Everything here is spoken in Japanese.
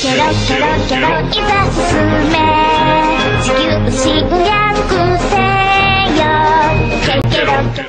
ケロケロケロいざ進め地球侵略せよケロケロ